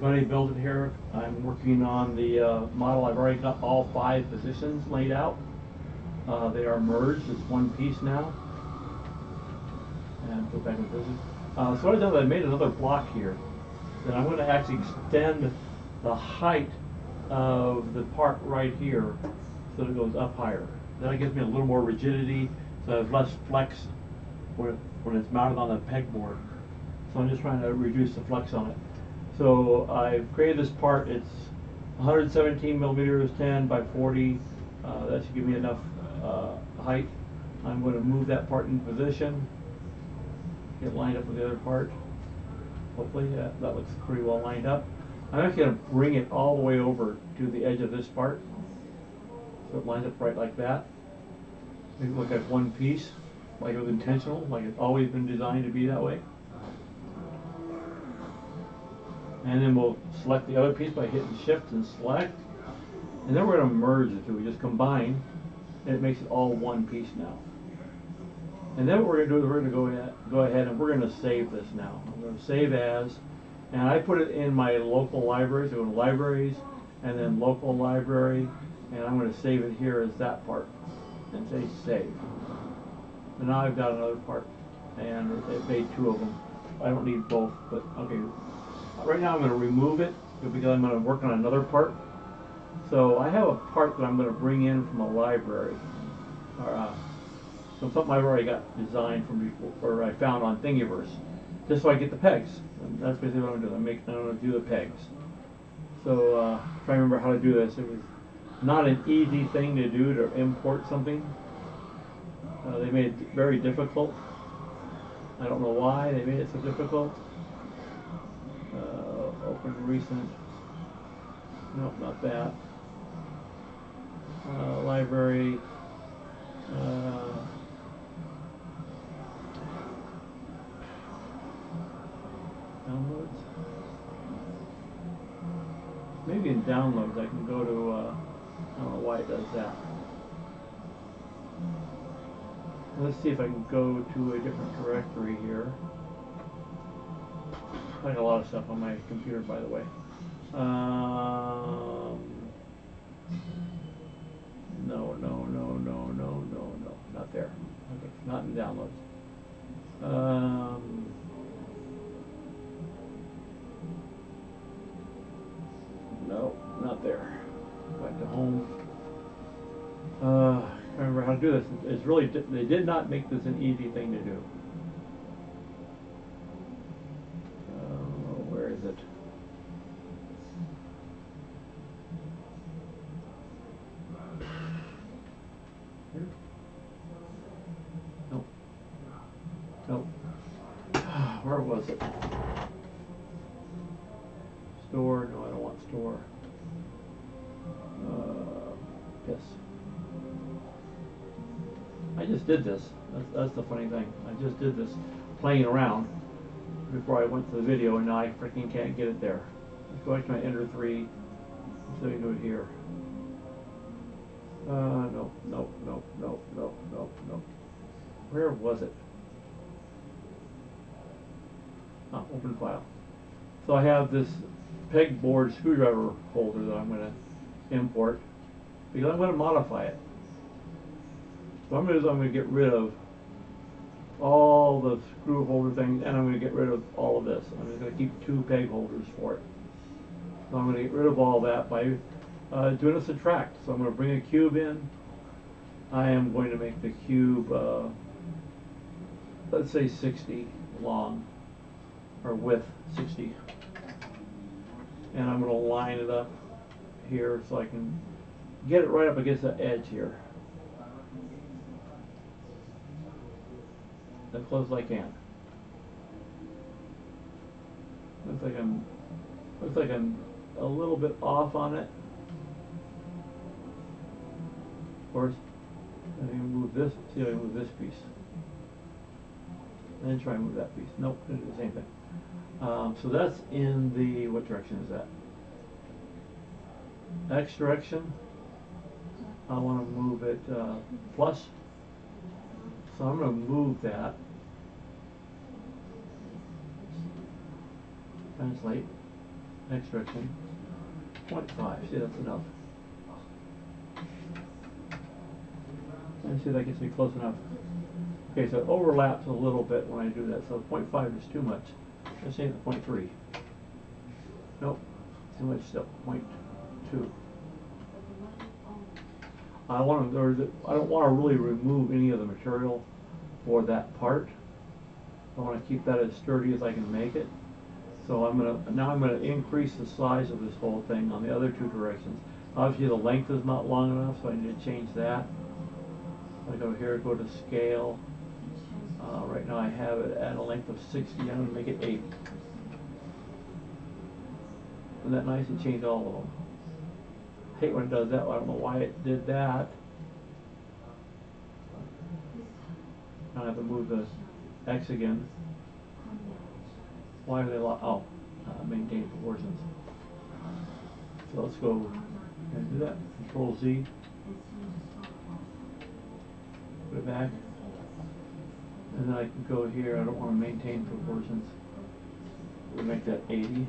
everybody, it here. I'm working on the uh, model. I've already got all five positions laid out. Uh, They are merged, it's one piece now. And put back in position. Uh, So what I've done, is I made another block here. Then I'm gonna actually extend the height of the part right here so that it goes up higher. That gives me a little more rigidity, so I have less flex when, when it's mounted on the pegboard. So I'm just trying to reduce the flex on it. So I've created this part, it's 117 millimeters, 10 by 40. Uh, that should give me enough uh, height. I'm going to move that part in position, get lined up with the other part. Hopefully that, that looks pretty well lined up. I'm actually going to bring it all the way over to the edge of this part. So it lines up right like that. Make it look like one piece, like it was intentional, like it's always been designed to be that way. And then we'll select the other piece by hitting shift and select. And then we're gonna merge the two, we just combine, and it makes it all one piece now. And then what we're gonna do is we're gonna go ahead, go ahead and we're gonna save this now. I'm gonna save as, and I put it in my local libraries, so to libraries, and then local library, and I'm gonna save it here as that part, and say save. And now I've got another part, and it made two of them. I don't need both, but, okay. Right now I'm gonna remove it, because I'm gonna work on another part. So I have a part that I'm gonna bring in from a library, or, uh, from something I've already got designed from before, or I found on Thingiverse, just so I get the pegs. And that's basically what I'm doing, I'm making, I'm gonna do the pegs. So, uh, try to remember how to do this, it was not an easy thing to do to import something. Uh, they made it very difficult. I don't know why they made it so difficult. Open recent. Nope, not that. Uh, library. Uh, downloads. Maybe in downloads I can go to. Uh, I don't know why it does that. Let's see if I can go to a different directory here. I got a lot of stuff on my computer, by the way. Um, no, no, no, no, no, no, no, not there. Okay, not in downloads. Um, no, not there. Back to home. Uh, I remember how to do this. It's really they did not make this an easy thing to do. Did this playing around before I went to the video and now I freaking can't get it there. Let's go back to my Ender three. So you do it here. Uh, nope, nope, nope, nope, nope, nope, nope. Where was it? Ah, open file. So I have this pegboard screwdriver holder that I'm gonna import because I'm gonna modify it. So I'm gonna, I'm gonna get rid of all the screw holder things and I'm gonna get rid of all of this. I'm just gonna keep two peg holders for it. So I'm gonna get rid of all that by uh, doing a subtract. So I'm gonna bring a cube in. I am going to make the cube, uh, let's say 60 long, or width 60. And I'm gonna line it up here so I can get it right up against the edge here. As close as I can. Looks like I'm, looks like I'm a little bit off on it. Of course, I can move this, see if I move this piece. And then try and move that piece. Nope, the same thing. Um, so that's in the, what direction is that? X direction. I wanna move it, uh, plus. So I'm gonna move that. Translate. next direction. Point five, see that's enough. And see if that gets me close enough. Okay, so it overlaps a little bit when I do that, so point 0.5 is too much. Let's say the point three. Nope, too much still, point two. I want to, the, I don't want to really remove any of the material for that part. I want to keep that as sturdy as I can make it. So I'm gonna, now I'm gonna increase the size of this whole thing on the other two directions. Obviously, the length is not long enough, so I need to change that. I go here, go to scale. Uh, right now I have it at a length of sixty, I'm gonna make it 8. Isn't that nice? It changed all of them. Hate when it does that, I don't know why it did that. Now I have to move the X again. Why are they lo- oh, uh, maintain proportions. So let's go, and do that, control Z. Put it back. And then I can go here, I don't wanna maintain proportions. We'll make that eighty. And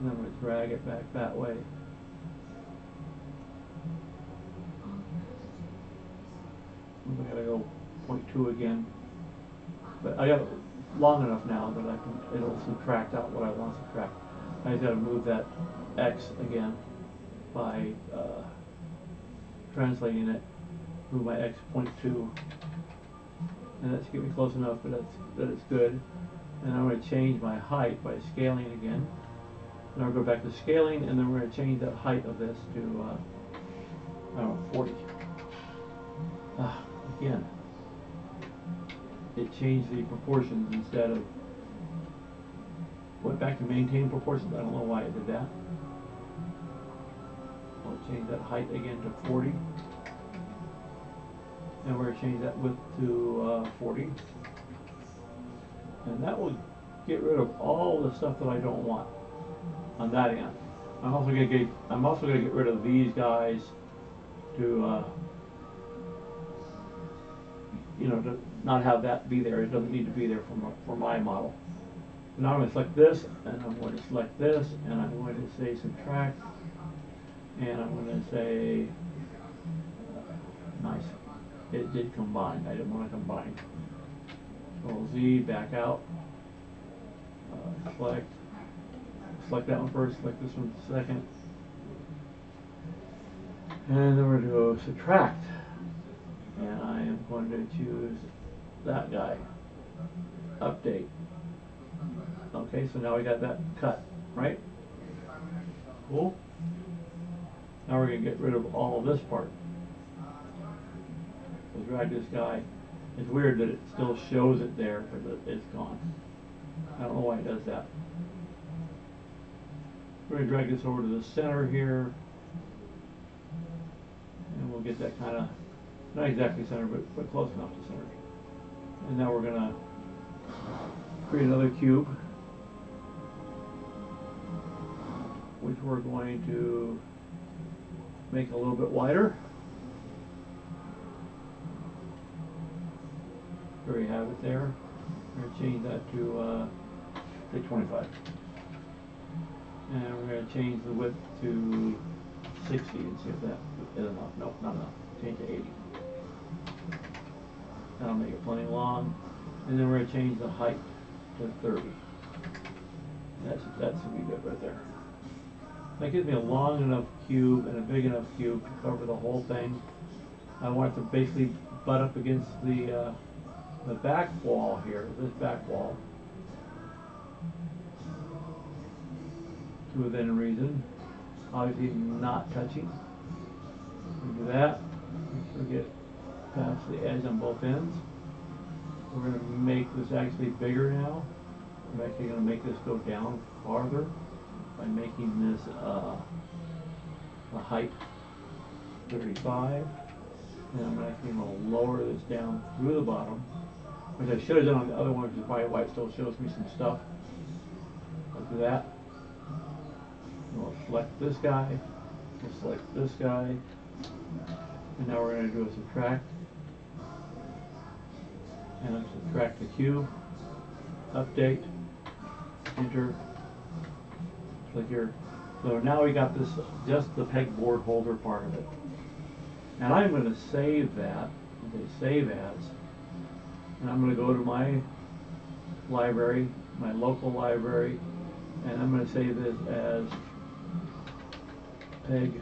then I'm gonna drag it back that way. We gotta go point 0.2 again. But I got long enough now that I can, it'll subtract out what I want to subtract. I just gotta move that X again by, uh, translating it, move my X point two. And that's getting close enough that it's, that it's good. And I'm gonna change my height by scaling again. And I'll go back to scaling and then we're gonna change the height of this to, uh, I don't know, forty. Ah, again. It changed the proportions instead of, went back to maintain proportions, I don't know why it did that. I'll change that height again to forty. And we're gonna change that width to, uh, forty. And that will get rid of all the stuff that I don't want on that end. I'm also gonna get, I'm also gonna get rid of these guys to, uh, you know, to not have that be there, it doesn't need to be there for my, for my model. Now I'm gonna select this, and I'm going to select this, and I'm going to say subtract, and I'm gonna say, nice, it did combine, I didn't wanna combine. Control Z, back out, uh, select, select that one first, select this one second. And then we're gonna go subtract. And I am going to choose that guy. Update. Okay, so now we got that cut, right? Cool. Now we're gonna get rid of all of this part. So drag this guy. It's weird that it still shows it there, but it- it's gone. I don't know why it does that. We're gonna drag this over to the center here. And we'll get that kinda, not exactly center, but, but close enough to center. And now we're gonna create another cube. Which we're going to make a little bit wider. There you have it there. We're gonna change that to, uh, say twenty-five. And we're gonna change the width to sixty and see if that is enough. Nope, not enough. Change to eighty. That'll make it plenty long. And then we're gonna change the height to thirty. That's, that's gonna be good right there. That gives me a long enough cube and a big enough cube to cover the whole thing. I want it to basically butt up against the, uh, the back wall here, this back wall. To within reason, obviously not touching. We do that, make sure we get past the edge on both ends. We're gonna make this actually bigger now. I'm actually gonna make this go down farther by making this, uh, height thirty-five. And I'm actually gonna lower this down through the bottom, which I should have done on the other one, which is probably why it still shows me some stuff. I'll do that. And We'll select this guy, we'll select this guy, and now we're gonna do a subtract. And I'm subtract the cube, update, enter, click here. So now we got this, just the pegboard holder part of it. And I'm gonna save that, okay, save as, and I'm gonna go to my library, my local library, and I'm gonna save this as peg,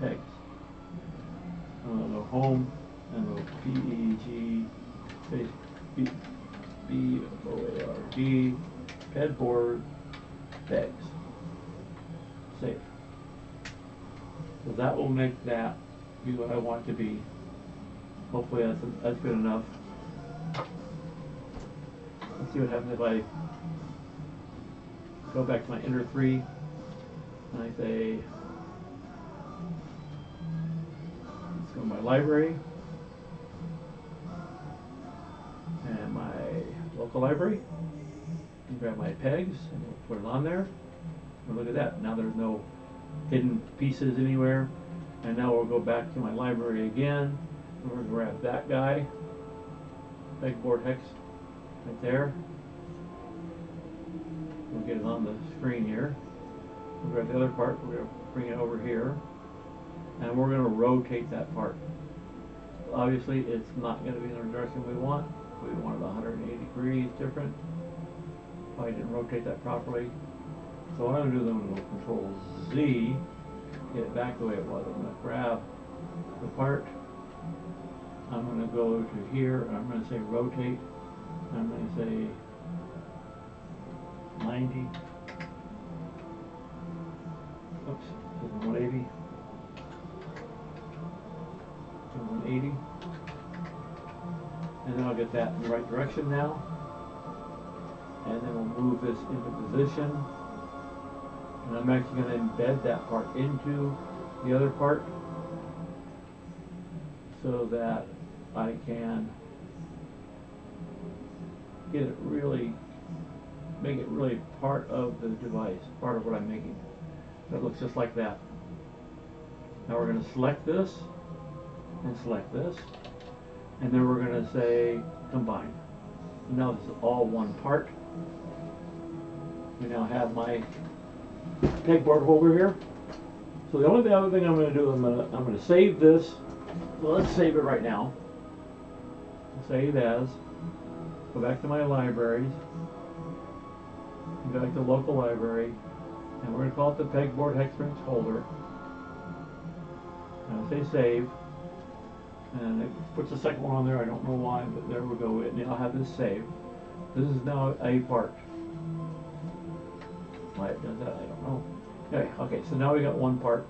pegs. I'm gonna go home and go P G space B B O A R D headboard pegs. Save. So that will make that be what I want to be. Hopefully that's that's good enough. Let's see what happens if I go back to my Ender three and I say let's go to my library local library. And grab my pegs and we'll put it on there. And look at that. Now there's no hidden pieces anywhere. And now we'll go back to my library again. And we're gonna grab that guy. Pegboard hex right there. We'll get it on the screen here. We'll grab the other part. We're gonna bring it over here. And we're gonna rotate that part. Obviously it's not gonna be in the direction we want we want it 180 degrees different. Probably didn't rotate that properly. So what I'm gonna do is I'm gonna control Z get it back the way it was. I'm gonna grab the part. I'm gonna go to here and I'm gonna say rotate. I'm gonna say 90 oops 180 180 and then I'll get that in the right direction now. And then we'll move this into position. And I'm actually going to embed that part into the other part so that I can get it really make it really part of the device part of what I'm making. That looks just like that. Now we're going to select this and select this and then we're going to say combine now this is all one part. We now have my pegboard holder here. So the only other thing I'm going to do I'm going to I'm going to save this. Well let's save it right now. Save as go back to my libraries go back to local library. And we're going to call it the pegboard hex holder. And I'll say save and it puts the second one on there I don't know why but there we go and I'll have this saved. This is now a part. Why it does that I don't know. Okay okay so now we got one part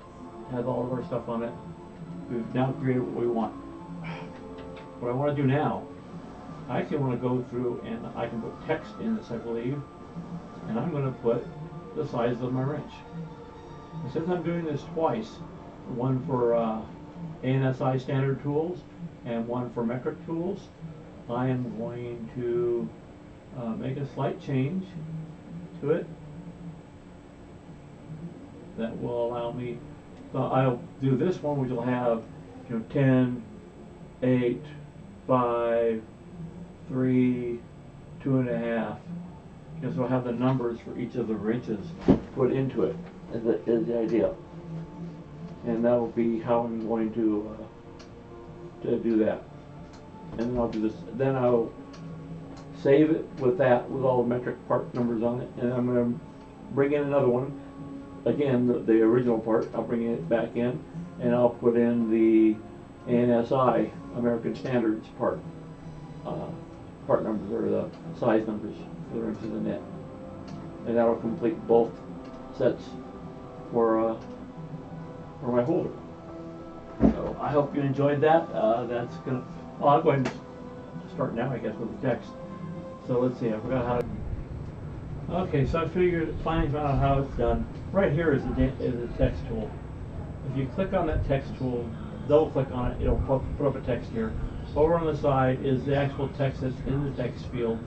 has all of our stuff on it. We've now created what we want. What I want to do now I actually want to go through and I can put text in this I believe and I'm going to put the size of my wrench. And since I'm doing this twice one for uh, ANSI standard tools and one for metric tools I am going to uh, make a slight change to it that will allow me I'll do this one which will have you know 10 8 5 3 two and a half. Because we'll have the numbers for each of the wrenches put into it. Is the, is the idea and that will be how I'm going to uh, to do that. And then I'll do this then I'll save it with that with all the metric part numbers on it. And I'm going to bring in another one. Again the, the original part I'll bring it back in. And I'll put in the ANSI American Standards part uh, part numbers or the size numbers for the wrenches and net and that'll complete both sets for uh, for my holder. So I hope you enjoyed that. Uh, that's gonna. Well, I'll go ahead and start now, I guess, with the text. So let's see. I forgot how. to... Okay, so I figured finally found out how it's done. Right here is the is the text tool. If you click on that text tool, double click on it, it'll put, up a text here. Over on the side is the actual text that's in the text field.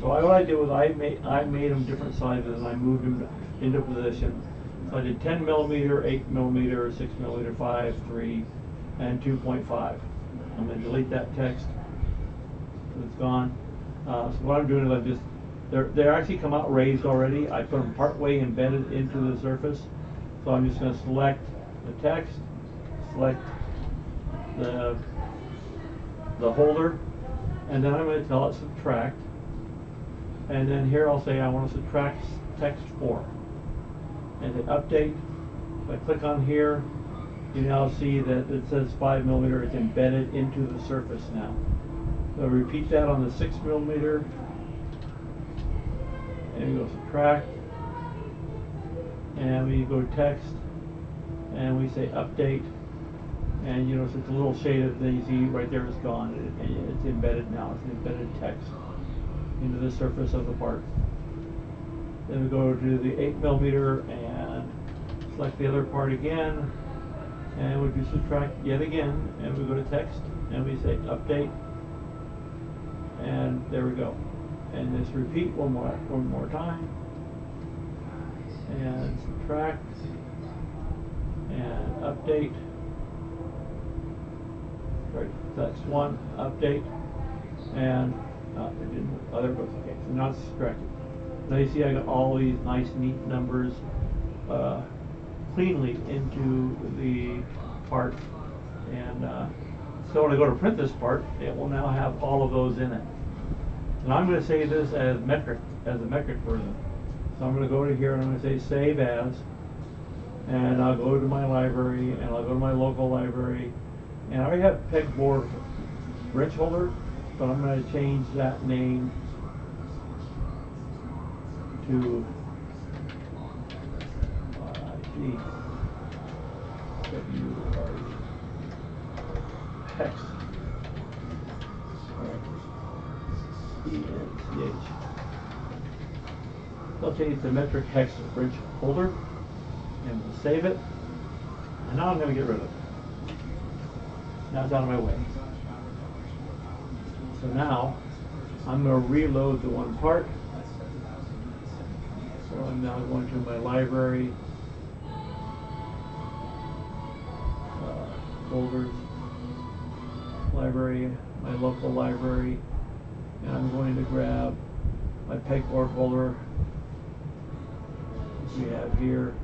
So I, what I did was I made I made them different sizes and I moved them into position. I did 10 millimeter, 8 millimeter, 6 millimeter, 5, 3, and 2.5. I'm going to delete that text. It's gone. Uh, so what I'm doing is I'm just They're, they're actually come out raised already. I put them partway embedded into the surface. So I'm just gonna select the text, select the, the holder, and then I'm gonna tell it subtract. And then here I'll say I wanna subtract text four. And hit update. If I click on here, you now see that it says five millimeter, is embedded into the surface now. So repeat that on the six millimeter. And we go subtract. And we go text. And we say update. And you notice it's a little shade of the Z right there is gone. It- it- It's embedded now, it's an embedded text into the surface of the part. Then we go to the eight millimeter and select the other part again. And we do subtract yet again, and we go to text, and we say update. And there we go. And just repeat one more, one more time. And subtract. And update. Right, that's one, update. And, uh, it didn't, other goes, okay, so now it's subtracted. Now you see I got all these nice neat numbers, uh, cleanly into the part. And, uh, so when I go to print this part, it will now have all of those in it. And I'm gonna save this as metric, as a metric version. So I'm gonna go to here and I'm gonna say save as. And I'll go to my library and I'll go to my local library. And I already have pegboard wrench holder, but I'm gonna change that name to RIG hex. E-N-C-H. I'll change the metric hex wrench holder and we'll save it. And now I'm gonna get rid of it. Now it's out of my way. So now, I'm gonna reload the one part. I'm now going to my library. uh, Folders. Library, my local library. And I'm going to grab my pegboard folder. which We have here.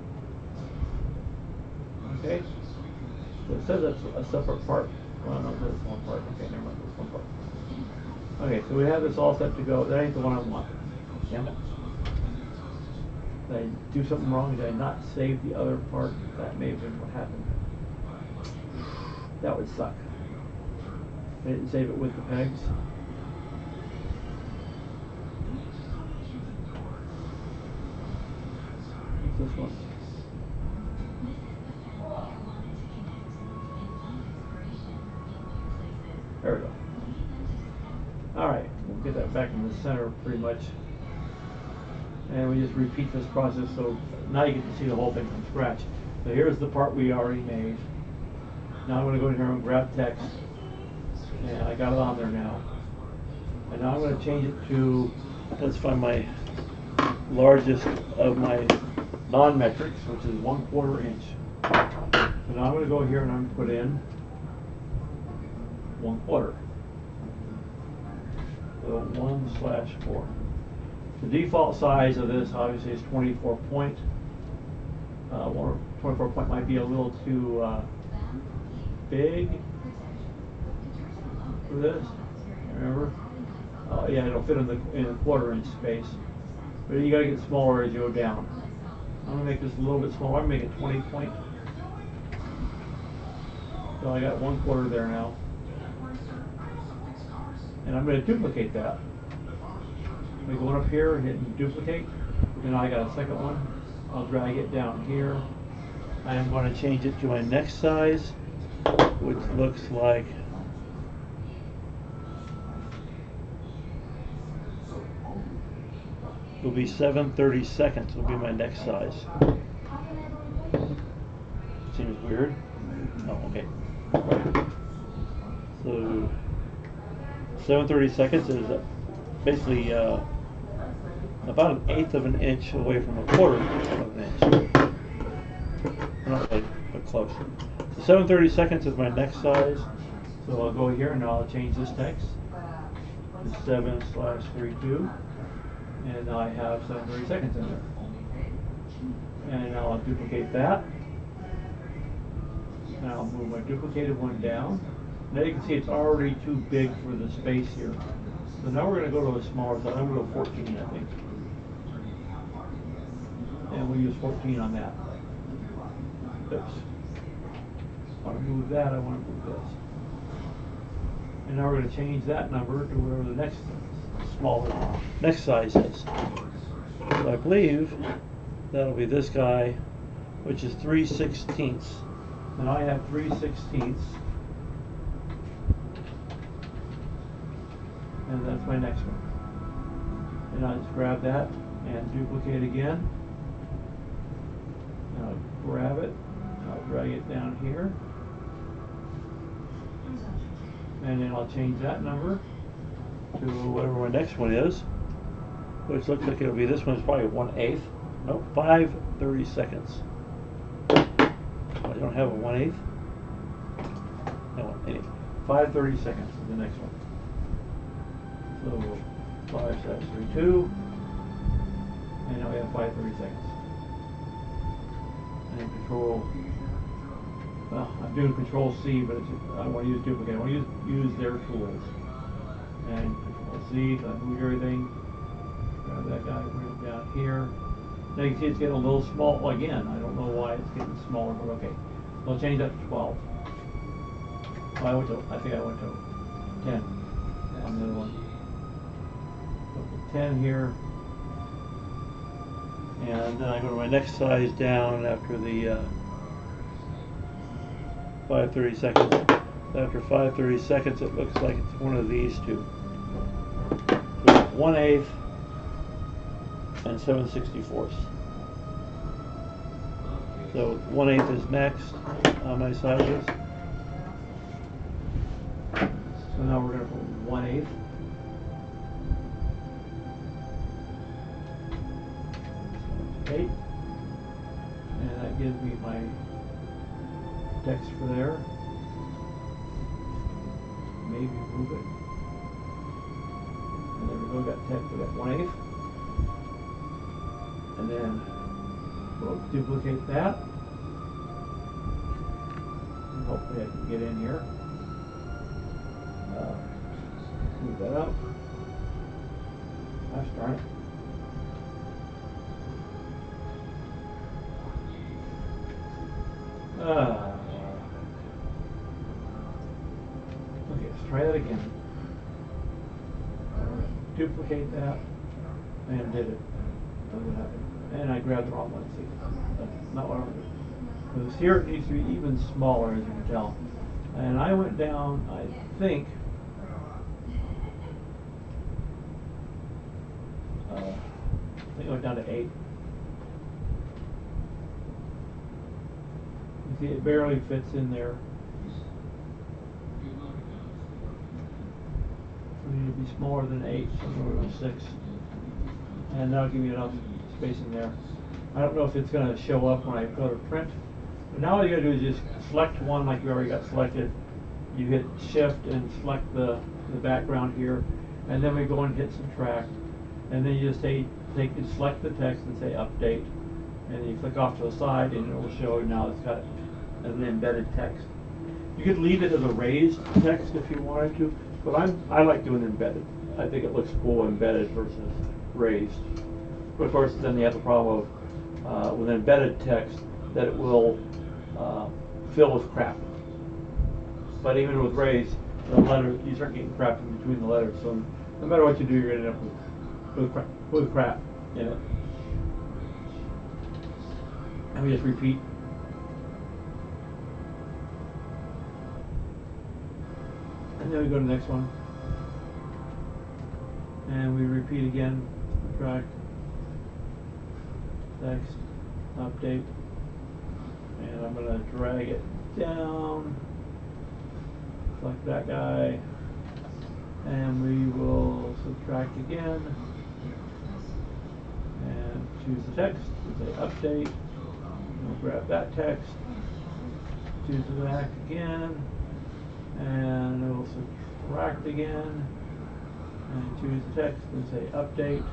Okay? So it says it's a separate part. Well, no, that's one part. Okay, never mind, that's one part. Okay, so we have this all set to go. That ain't the one I want. Damn it. Did I do something wrong? Did I not save the other part? That may have been what happened. That would suck. I didn't save it with the pegs. This one? There we go. Alright, we'll get that back in the center pretty much. And we just repeat this process, so now you get to see the whole thing from scratch. So here's the part we already made. Now I'm gonna go in here and grab text. And I got it on there now. And now I'm gonna change it to, let's find my largest of my non-metrics, which is one quarter inch. So now I'm gonna go here and I'm gonna put in one quarter. So one slash four. The default size of this obviously is twenty-four point. Uh, twenty-four point might be a little too, uh, big for this, remember? Uh, yeah, it'll fit in the, in a quarter inch space, but you gotta get smaller as you go down. I'm gonna make this a little bit smaller, I'm gonna make it twenty point. So I got one quarter there now. And I'm gonna duplicate that. We go up here and hit duplicate, and I got a second one. I'll drag it down here. I am gonna change it to my next size, which looks like will be seven thirty seconds will be my next size. Seems weird. Oh, okay. So seven thirty seconds is basically uh, about an eighth of an inch away from a quarter of an inch. Not quite, but close. So seven thirty seconds is my next size. So I'll go here and I'll change this text to seven slash three two. And I have seven thirty seconds in there. And I'll duplicate that. And I'll move my duplicated one down. Now you can see it's already too big for the space here. So now we're gonna go to a smaller size, I'm gonna go fourteen, I think. And we'll use fourteen on that. Oops. I wanna move that, I wanna move this. And now we're gonna change that number to whatever the next smaller, next size is. So I believe that'll be this guy, which is three sixteenths. And I have three sixteenths. And that's my next one. And I'll just grab that and duplicate again. I'll grab it, I'll drag it down here. And then I'll change that number to whatever my next one is, which looks like it'll be, this one one's probably one eighth, no, five thirty seconds. I don't have a one eighth. No, any, five thirty seconds the next one. So, five, seven, three, two, and now we have five thirty seconds. And control, well, I'm doing control C, but I wanna use duplicate, I wanna use, use their tools. And control C, so I move everything, grab that guy, bring it down here. Now you can see it's getting a little small, well, again, I don't know why it's getting smaller, but okay. I'll change that to twelve. Oh, I went to, I think I went to ten on the other one. So put ten here. And then I go to my next size down after the, uh, five thirty seconds. After five thirty seconds, it looks like it's one of these two. So it's one eighth and seven sixty fourths. So one eighth is next on my sizes. So now we're gonna put one eighth. There we go, got eighth. And then we'll duplicate that. And hopefully I can get in here. Uh, Move that up. Gosh darn it. Duplicate that and did it. And I grabbed the wrong one, see, that's not what I want to do. Because here it needs to be even smaller, as you can tell. And I went down, I think, uh, I think I went down to eight. You see, it barely fits in there. Need to be smaller than eight, so we're going six. And that'll give you enough space in there. I don't know if it's gonna show up when I go to print. But now all you gotta do is just select one like you already got selected. You hit shift and select the, the background here. And then we go and hit subtract. And then you just say, take, select the text and say update. And you click off to the side and it will show now it's got an embedded text. You could leave it as a raised text if you wanted to, but I'm, I like doing embedded. I think it looks cool embedded versus raised. But of course, then you have the problem of, uh, with embedded text, that it will, uh, fill with crap. But even with raised, the letter, you start getting crap in between the letters, so no matter what you do, you're gonna end up with, with crap, with crap it. And we just repeat. Then we go to the next one. And we repeat again, subtract, text, update. And I'm gonna drag it down, select that guy. And we will subtract again. And choose the text, say update. We'll grab that text, choose the back again, and it will subtract again, and choose text and say update,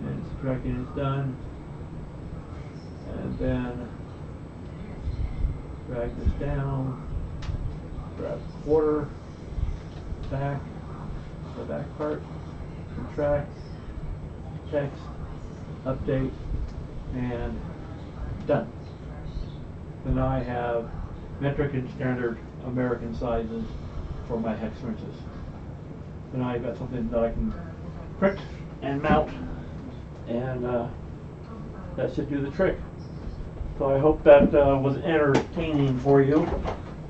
And subtracting is done. And then drag this down, grab quarter, back, the back part, contract, text, update, and done. Now I have metric and standard American sizes for my hex wrenches. So now I've got something that I can print and mount, and uh, that should do the trick. So I hope that uh, was entertaining for you.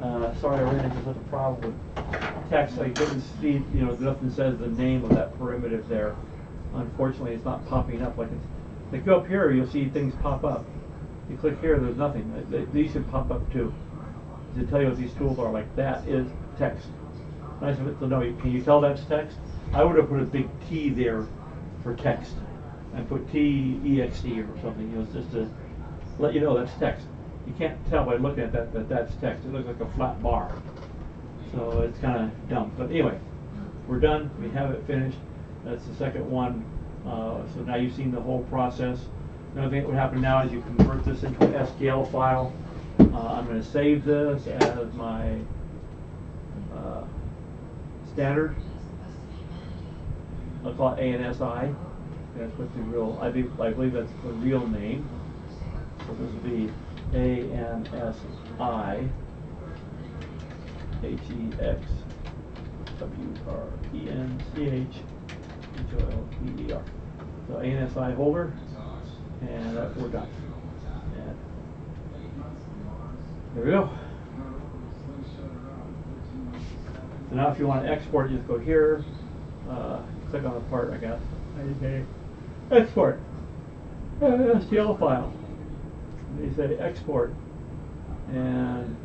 Uh, sorry I ran into such a problem with text. I couldn't see, you know, nothing says the name of that primitive there. Unfortunately, it's not popping up like it's. If you go up here, you'll see things pop up. You click here, there's nothing. Th- th- These should pop up too. To tell you what these tools are, like that is text. Nice of it to know. Can you tell that's text? I would have put a big T there for text and put T E X T or something, you know, just to let you know that's text. You can't tell by looking at that that that's text. It looks like a flat bar. So it's kind of dumb. But anyway, we're done. We have it finished. That's the second one. Uh, so now you've seen the whole process. Another thing that would happen now is you convert this into an STL file. Uh, I'm going to save this as my uh, standard. I'll call it ANSI. That's what the real, I believe, I believe that's the real name. So this will be ANSI H E X W R E N C H H O L E E R. So ANSI holder, and we're done. And there we go. So now if you want to export, you just go here, uh, click on the part, I guess. Export. STL file. They say export. And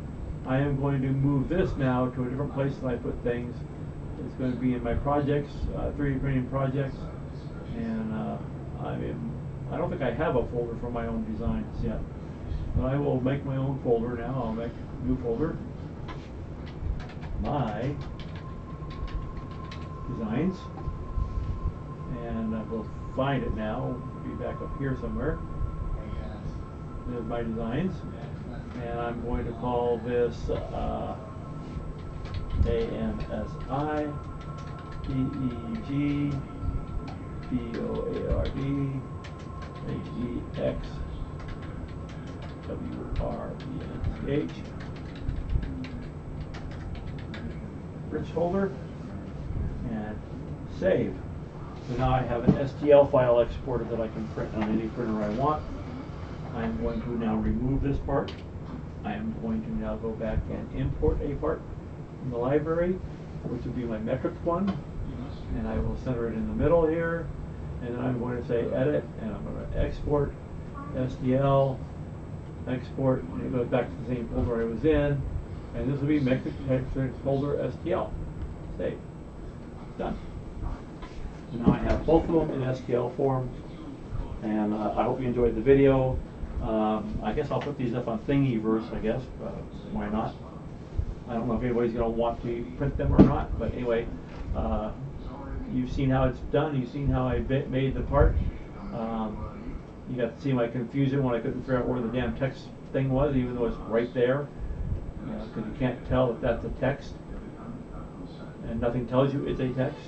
I am going to move this now to a different place than I put things. It's going to be in my projects, uh, 3D printing projects. And uh, I mean, I don't think I have a folder for my own designs yet. But I will make my own folder now. I'll make a new folder. My designs. And I will find it now. Be back up here somewhere. There's my designs. And I'm going to call this uh, ANSI PEG H-E-X W-R-E-N-C-H Rich folder and save. So now I have an STL file exported that I can print on any printer I want. I am going to now remove this part. I am going to now go back and import a part from the library, which will be my metric one. And I will center it in the middle here. And then I'm going to say edit, and I'm going to export STL, export, and it goes back to the same folder I was in. And this will be metric folder STL. Save. Done. So now I have both of them in STL form. And uh, I hope you enjoyed the video. Um, I guess I'll put these up on Thingiverse, I guess. Uh, why not? I don't know if anybody's going to want to print them or not, but anyway, uh, you've seen how it's done. You've seen how I made the part. Um, you got to see my confusion when I couldn't figure out where the damn text thing was, even though it's right there. Because you can't tell if that's a text, and nothing tells you it's a text.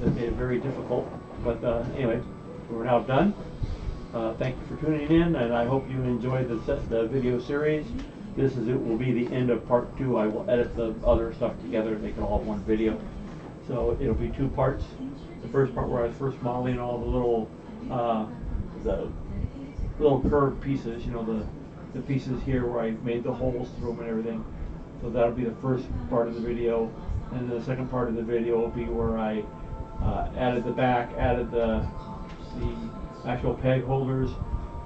That made it very difficult. But uh, anyway, we're now done. Uh, thank you for tuning in, and I hope you enjoyed the, se- the video series. This is it will be the end of part two. I will edit the other stuff together and make it all one video. So it'll be two parts. The first part where I was first modeling all the little uh, the little curved pieces, you know, the the pieces here where I made the holes through them and everything. So that'll be the first part of the video, and the second part of the video will be where I uh, added the back, added the the actual peg holders,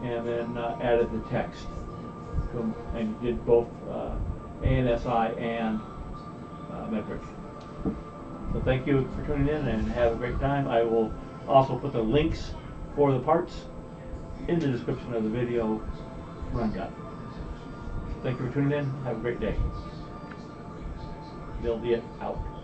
and then uh, added the text. And did both uh, ANSI and uh, metric. So thank you for tuning in and have a great time. I will also put the links for the parts in the description of the video rundown. Thank you for tuning in. Have a great day. Bill Diet out.